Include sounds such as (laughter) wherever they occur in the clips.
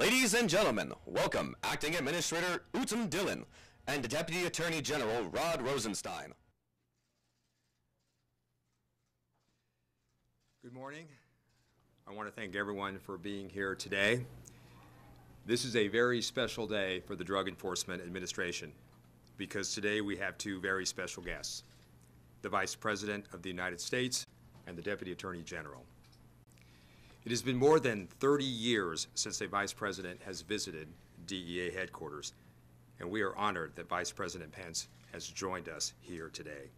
Ladies and gentlemen, welcome Acting Administrator Uttam Dhillon and Deputy Attorney General Rod Rosenstein. Good morning. I want to thank everyone for being here today. This is a very special day for the Drug Enforcement Administration because today we have two very special guests, the Vice President of the United States and the Deputy Attorney General. It has been more than 30 years since a Vice President has visited DEA headquarters, and we are honored that Vice President Pence has joined us here today.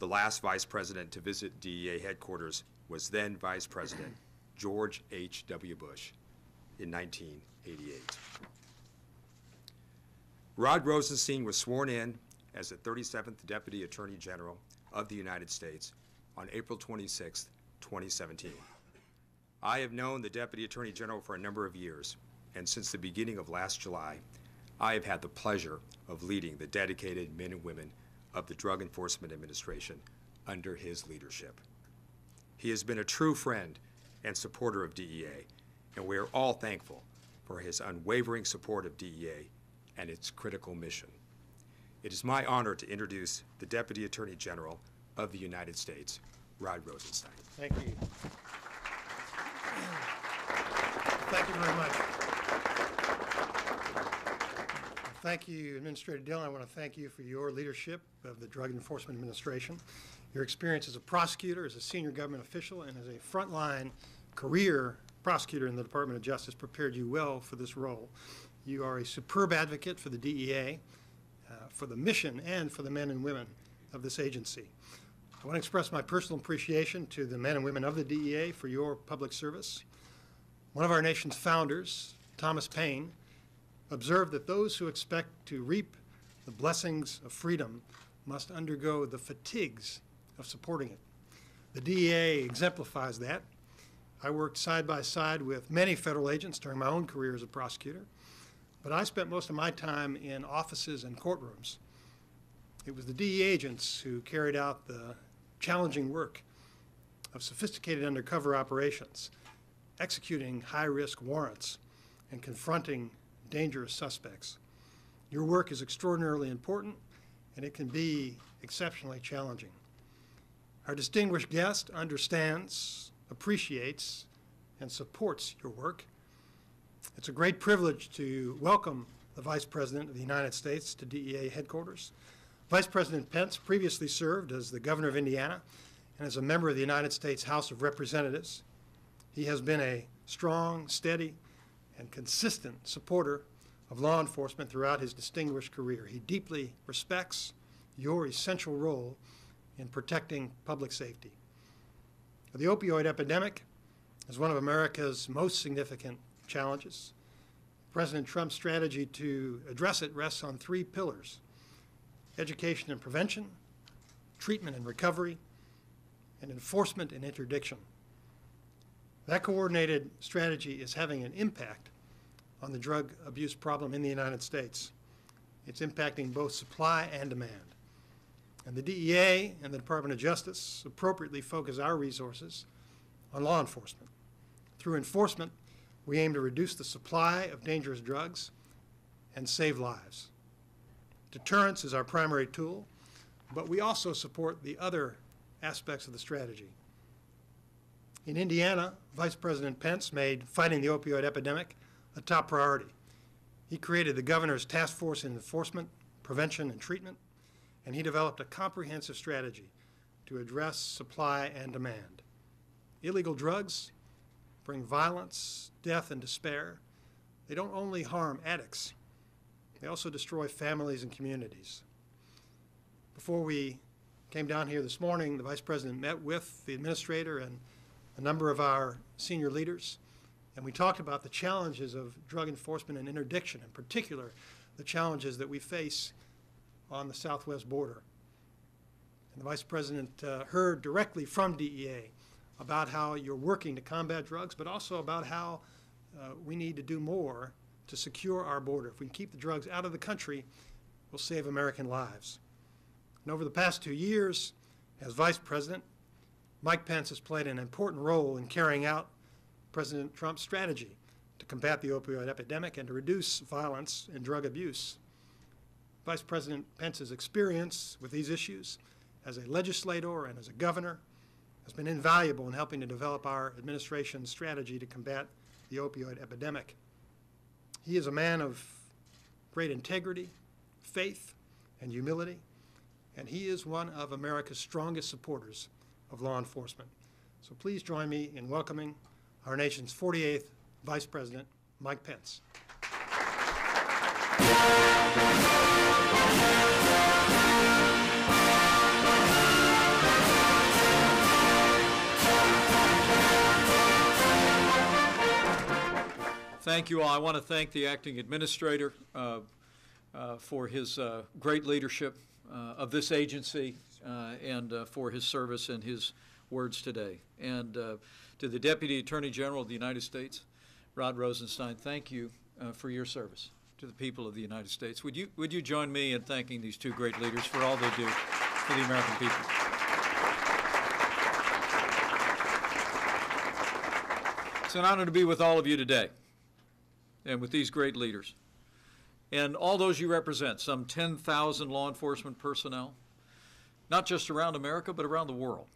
The last Vice President to visit DEA headquarters was then Vice President George H.W. Bush in 1988. Rod Rosenstein was sworn in as the 37th Deputy Attorney General of the United States on April 26, 2017. I have known the Deputy Attorney General for a number of years, and since the beginning of last July, I have had the pleasure of leading the dedicated men and women of the Drug Enforcement Administration under his leadership. He has been a true friend and supporter of DEA, and we are all thankful for his unwavering support of DEA and its critical mission. It is my honor to introduce the Deputy Attorney General of the United States, Rod Rosenstein. Thank you. Thank you very much. Thank you, Administrator Dhillon. I want to thank you for your leadership of the Drug Enforcement Administration. Your experience as a prosecutor, as a senior government official, and as a frontline career prosecutor in the Department of Justice prepared you well for this role. You are a superb advocate for the DEA, uh, for the mission, and for the men and women of this agency. I want to express my personal appreciation to the men and women of the DEA for your public service. One of our nation's founders, Thomas Paine, observed that those who expect to reap the blessings of freedom must undergo the fatigues of supporting it. The DEA exemplifies that. I worked side by side with many federal agents during my own career as a prosecutor, but I spent most of my time in offices and courtrooms. It was the DEA agents who carried out the challenging work of sophisticated undercover operations, executing high risk warrants, and confronting dangerous suspects. Your work is extraordinarily important, and it can be exceptionally challenging. Our distinguished guest understands, appreciates, and supports your work. It's a great privilege to welcome the Vice President of the United States to DEA headquarters. Vice President Pence previously served as the governor of Indiana and as a member of the United States House of Representatives. He has been a strong, steady, and consistent supporter of law enforcement throughout his distinguished career. He deeply respects your essential role in protecting public safety. The opioid epidemic is one of America's most significant challenges. President Trump's strategy to address it rests on three pillars education and prevention, treatment and recovery, and enforcement and interdiction. That coordinated strategy is having an impact on the drug abuse problem in the United States. It's impacting both supply and demand. And the DEA and the Department of Justice appropriately focus our resources on law enforcement. Through enforcement, we aim to reduce the supply of dangerous drugs and save lives. Deterrence is our primary tool, but we also support the other aspects of the strategy. In Indiana, Vice President Pence made fighting the opioid epidemic a top priority. He created the governor's task force in enforcement, prevention, and treatment, and he developed a comprehensive strategy to address supply and demand. Illegal drugs bring violence, death, and despair. They don't only harm addicts, they also destroy families and communities. Before we came down here this morning, the Vice President met with the administrator and a number of our senior leaders, and we talked about the challenges of drug enforcement and interdiction, in particular, the challenges that we face on the southwest border. And the Vice President uh, heard directly from DEA about how you're working to combat drugs, but also about how uh, we need to do more to secure our border. If we can keep the drugs out of the country, we'll save American lives. And over the past two years, as Vice President, Mike Pence has played an important role in carrying out President Trump's strategy to combat the opioid epidemic and to reduce violence and drug abuse. Vice President Pence's experience with these issues as a legislator and as a governor has been invaluable in helping to develop our administration's strategy to combat the opioid epidemic. He is a man of great integrity, faith, and humility, and he is one of America's strongest supporters of law enforcement. So please join me in welcoming our nation's 48th Vice President, Mike Pence. Thank you all. I want to thank the acting administrator uh, uh, for his uh, great leadership uh, of this agency and uh, for his service and his words today. And uh, to the Deputy Attorney General of the United States, Rod Rosenstein, thank you uh, for your service to the people of the United States. Would you, would you join me in thanking these two great leaders for all they do for the American people? It's an honor to be with all of you today and with these great leaders. And all those you represent, some 10,000 law enforcement personnel, not just around America, but around the world,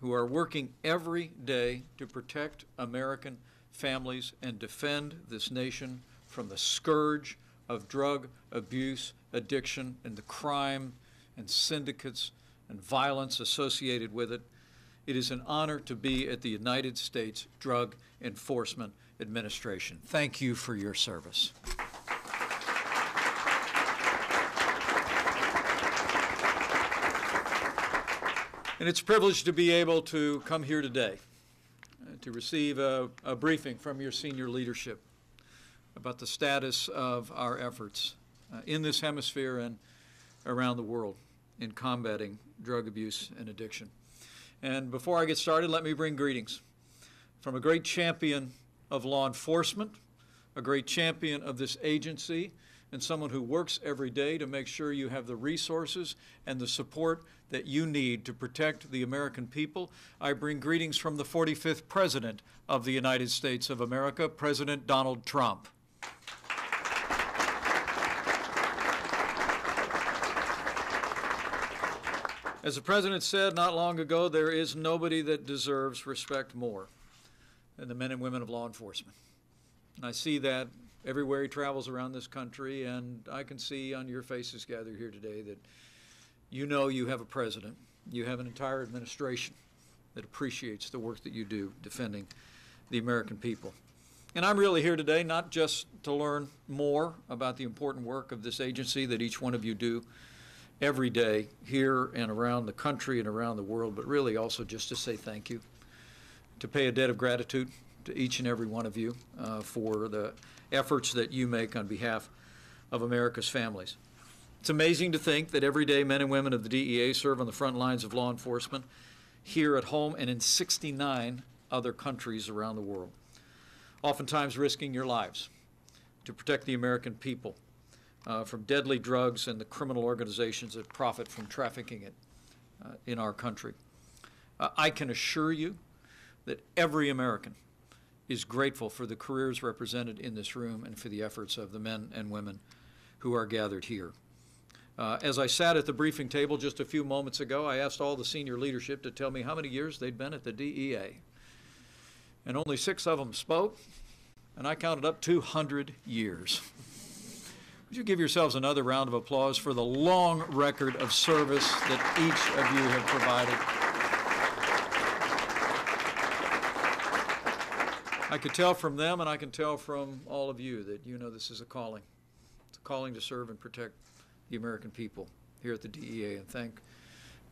who are working every day to protect American families and defend this nation from the scourge of drug abuse, addiction, and the crime and syndicates and violence associated with it. It is an honor to be at the United States Drug Enforcement Administration. Thank you for your service. And it's a privilege to be able to come here today uh, to receive a, a briefing from your senior leadership about the status of our efforts uh, in this hemisphere and around the world in combating drug abuse and addiction. And before I get started, let me bring greetings from a great champion of law enforcement, a great champion of this agency, and someone who works every day to make sure you have the resources and the support that you need to protect the American people. I bring greetings from the 45th President of the United States of America, President Donald Trump. As the President said not long ago, there is nobody that deserves respect more than the men and women of law enforcement. And I see that everywhere he travels around this country, and I can see on your faces gathered here today that you know you have a president, you have an entire administration that appreciates the work that you do defending the American people. And I'm really here today not just to learn more about the important work of this agency that each one of you do every day here and around the country and around the world, but really also just to say thank you, to pay a debt of gratitude to each and every one of you uh, for the efforts that you make on behalf of America's families. It's amazing to think that every day men and women of the DEA serve on the front lines of law enforcement here at home and in 69 other countries around the world, oftentimes risking your lives to protect the American people uh, from deadly drugs and the criminal organizations that profit from trafficking it uh, in our country. Uh, I can assure you that every American is grateful for the careers represented in this room and for the efforts of the men and women who are gathered here. Uh, as I sat at the briefing table just a few moments ago, I asked all the senior leadership to tell me how many years they'd been at the DEA. And only six of them spoke, and I counted up 200 years. Would you give yourselves another round of applause for the long record of service that each of you have provided? I could tell from them, and I can tell from all of you, that you know this is a calling. It's a calling to serve and protect the American people here at the DEA. And thank,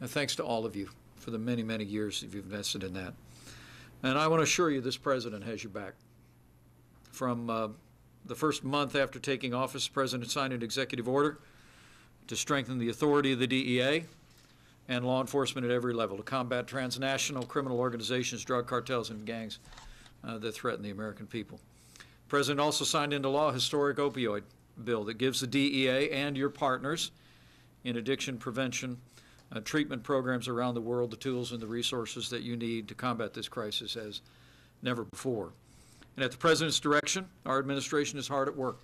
and thanks to all of you for the many, many years that you've invested in that. And I want to assure you, this president has your back. From uh, the first month after taking office, the president signed an executive order to strengthen the authority of the DEA and law enforcement at every level to combat transnational criminal organizations, drug cartels, and gangs uh, that threaten the American people. The president also signed into law historic opioid bill that gives the DEA and your partners in addiction prevention uh, treatment programs around the world the tools and the resources that you need to combat this crisis as never before. And at the President's direction, our administration is hard at work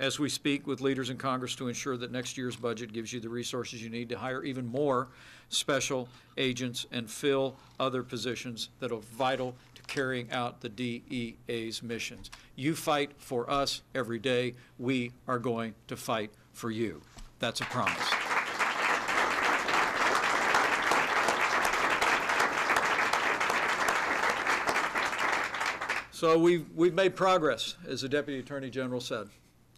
as we speak with leaders in Congress to ensure that next year's budget gives you the resources you need to hire even more special agents and fill other positions that are vital carrying out the DEA's missions. You fight for us every day. We are going to fight for you. That's a promise. So we've, we've made progress, as the Deputy Attorney General said,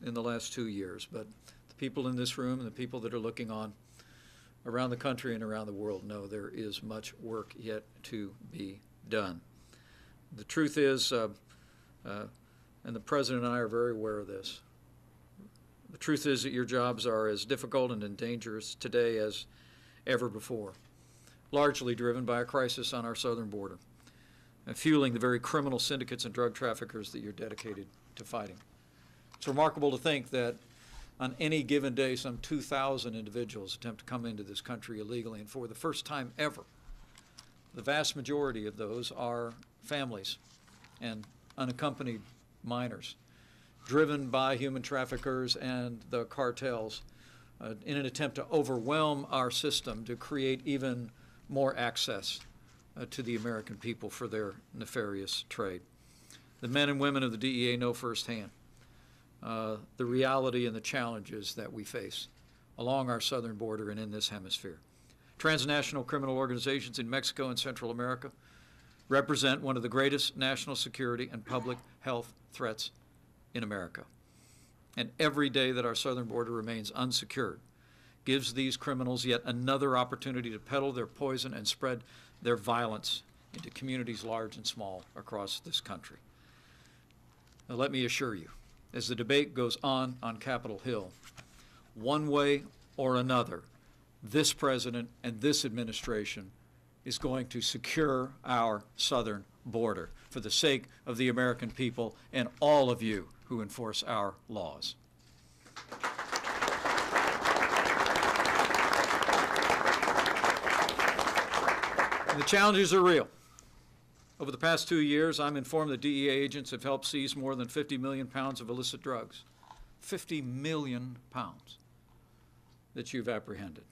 in the last two years. But the people in this room and the people that are looking on around the country and around the world know there is much work yet to be done. The truth is, uh, uh, and the President and I are very aware of this, the truth is that your jobs are as difficult and dangerous today as ever before, largely driven by a crisis on our southern border and fueling the very criminal syndicates and drug traffickers that you're dedicated to fighting. It's remarkable to think that on any given day, some 2,000 individuals attempt to come into this country illegally, and for the first time ever, the vast majority of those are families and unaccompanied minors, driven by human traffickers and the cartels uh, in an attempt to overwhelm our system to create even more access uh, to the American people for their nefarious trade. The men and women of the DEA know firsthand uh, the reality and the challenges that we face along our southern border and in this hemisphere. Transnational criminal organizations in Mexico and Central America represent one of the greatest national security and public health threats in America. And every day that our southern border remains unsecured gives these criminals yet another opportunity to peddle their poison and spread their violence into communities large and small across this country. Now, let me assure you, as the debate goes on on Capitol Hill, one way or another, this president and this administration is going to secure our southern border for the sake of the American people and all of you who enforce our laws. And the challenges are real. Over the past two years, I'm informed that DEA agents have helped seize more than 50 million pounds of illicit drugs. 50 million pounds that you've apprehended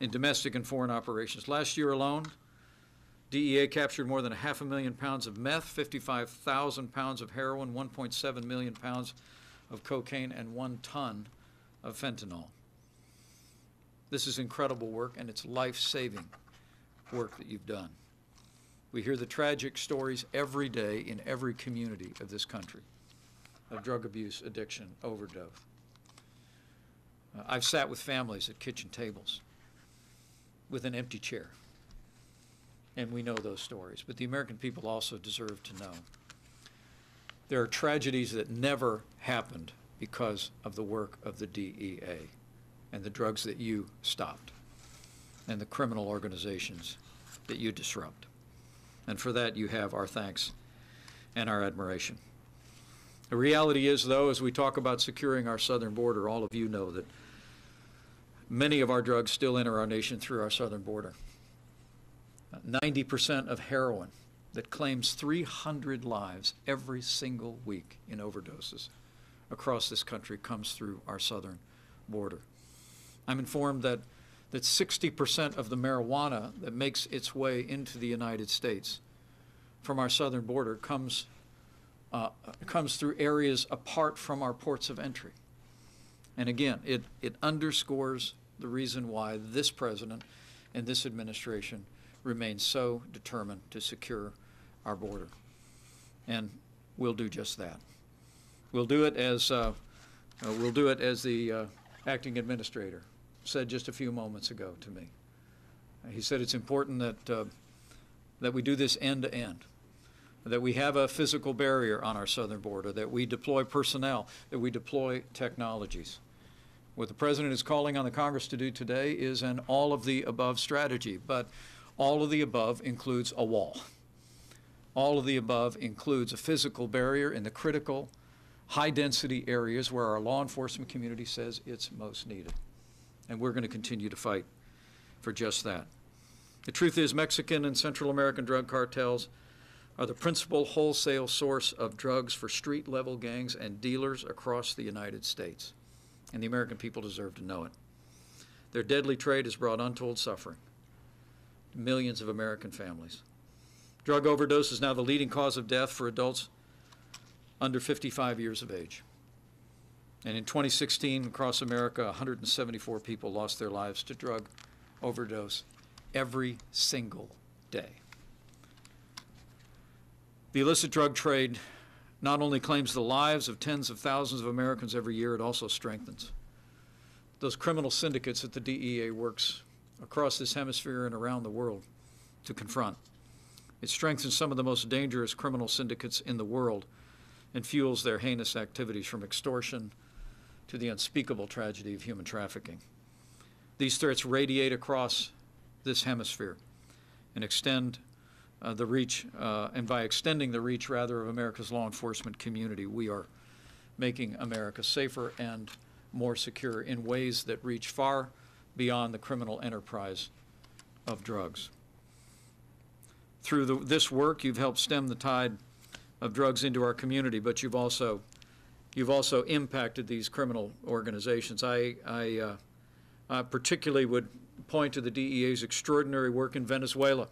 in domestic and foreign operations. Last year alone, DEA captured more than a half a million pounds of meth, 55,000 pounds of heroin, 1.7 million pounds of cocaine, and one ton of fentanyl. This is incredible work, and it's life saving work that you've done. We hear the tragic stories every day in every community of this country of drug abuse, addiction, overdose. Uh, I've sat with families at kitchen tables with an empty chair, and we know those stories. But the American people also deserve to know there are tragedies that never happened because of the work of the DEA and the drugs that you stopped and the criminal organizations that you disrupt. And for that, you have our thanks and our admiration. The reality is, though, as we talk about securing our southern border, all of you know that many of our drugs still enter our nation through our southern border. 90% of heroin that claims 300 lives every single week in overdoses across this country comes through our southern border. I'm informed that that 60% of the marijuana that makes its way into the United States from our southern border comes, uh, comes through areas apart from our ports of entry. And again, it, it underscores the reason why this president and this administration remain so determined to secure our border. And we'll do just that. We'll do it as, uh, uh, we'll do it as the uh, acting administrator said just a few moments ago to me. He said it's important that, uh, that we do this end to end, that we have a physical barrier on our southern border, that we deploy personnel, that we deploy technologies. What the President is calling on the Congress to do today is an all of the above strategy, but all of the above includes a wall. All of the above includes a physical barrier in the critical, high density areas where our law enforcement community says it's most needed and we're going to continue to fight for just that. The truth is, Mexican and Central American drug cartels are the principal wholesale source of drugs for street level gangs and dealers across the United States. And the American people deserve to know it. Their deadly trade has brought untold suffering to millions of American families. Drug overdose is now the leading cause of death for adults under 55 years of age. And in 2016, across America, 174 people lost their lives to drug overdose every single day. The illicit drug trade not only claims the lives of tens of thousands of Americans every year, it also strengthens those criminal syndicates that the DEA works across this hemisphere and around the world to confront. It strengthens some of the most dangerous criminal syndicates in the world and fuels their heinous activities from extortion to the unspeakable tragedy of human trafficking. These threats radiate across this hemisphere and extend uh, the reach, uh, and by extending the reach, rather, of America's law enforcement community, we are making America safer and more secure in ways that reach far beyond the criminal enterprise of drugs. Through the, this work, you've helped stem the tide of drugs into our community, but you've also you've also impacted these criminal organizations. I, I, uh, I particularly would point to the DEA's extraordinary work in Venezuela,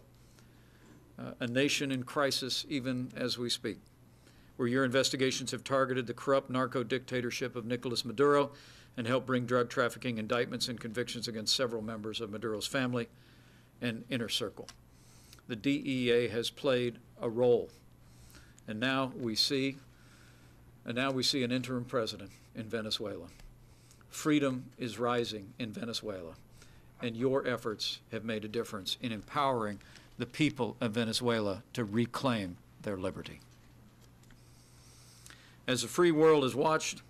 uh, a nation in crisis even as we speak, where your investigations have targeted the corrupt narco dictatorship of Nicolas Maduro and helped bring drug trafficking indictments and convictions against several members of Maduro's family and inner circle. The DEA has played a role, and now we see and now we see an interim president in Venezuela. Freedom is rising in Venezuela, and your efforts have made a difference in empowering the people of Venezuela to reclaim their liberty. As the free world has watched,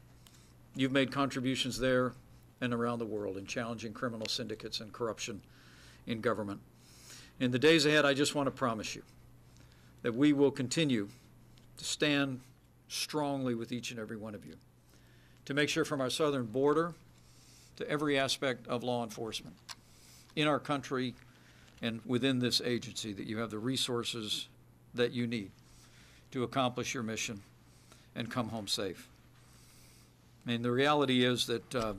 you've made contributions there and around the world in challenging criminal syndicates and corruption in government. In the days ahead, I just want to promise you that we will continue to stand strongly with each and every one of you to make sure from our southern border to every aspect of law enforcement in our country and within this agency that you have the resources that you need to accomplish your mission and come home safe. I mean, the reality is that uh,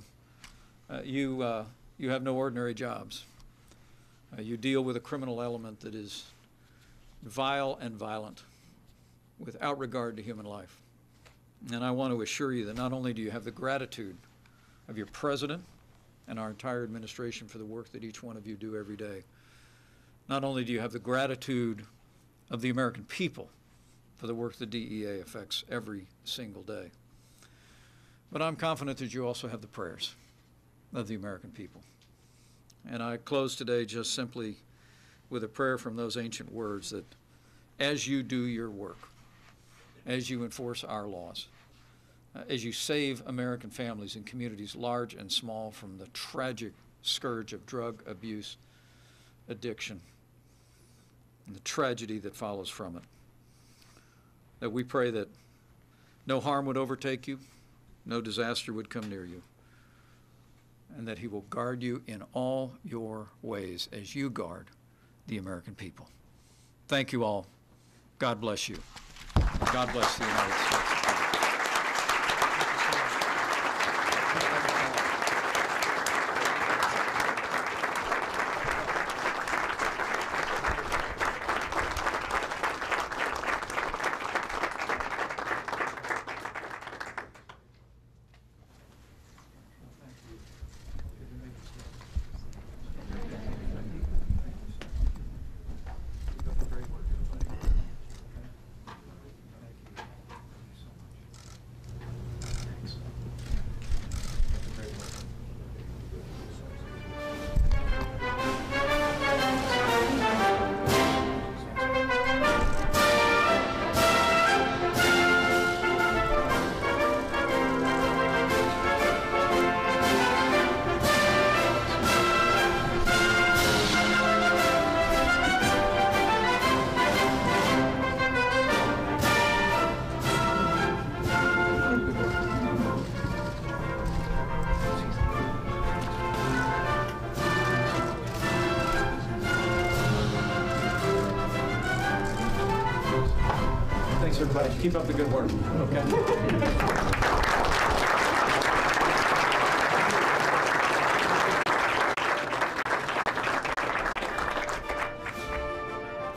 uh, you, uh, you have no ordinary jobs. Uh, you deal with a criminal element that is vile and violent without regard to human life. And I want to assure you that not only do you have the gratitude of your president and our entire administration for the work that each one of you do every day, not only do you have the gratitude of the American people for the work the DEA affects every single day, but I'm confident that you also have the prayers of the American people. And I close today just simply with a prayer from those ancient words that as you do your work, as you enforce our laws, uh, as you save American families and communities, large and small, from the tragic scourge of drug abuse, addiction, and the tragedy that follows from it. That we pray that no harm would overtake you, no disaster would come near you, and that He will guard you in all your ways as you guard the American people. Thank you all. God bless you. God bless the United States. Keep up the good work, okay? (laughs)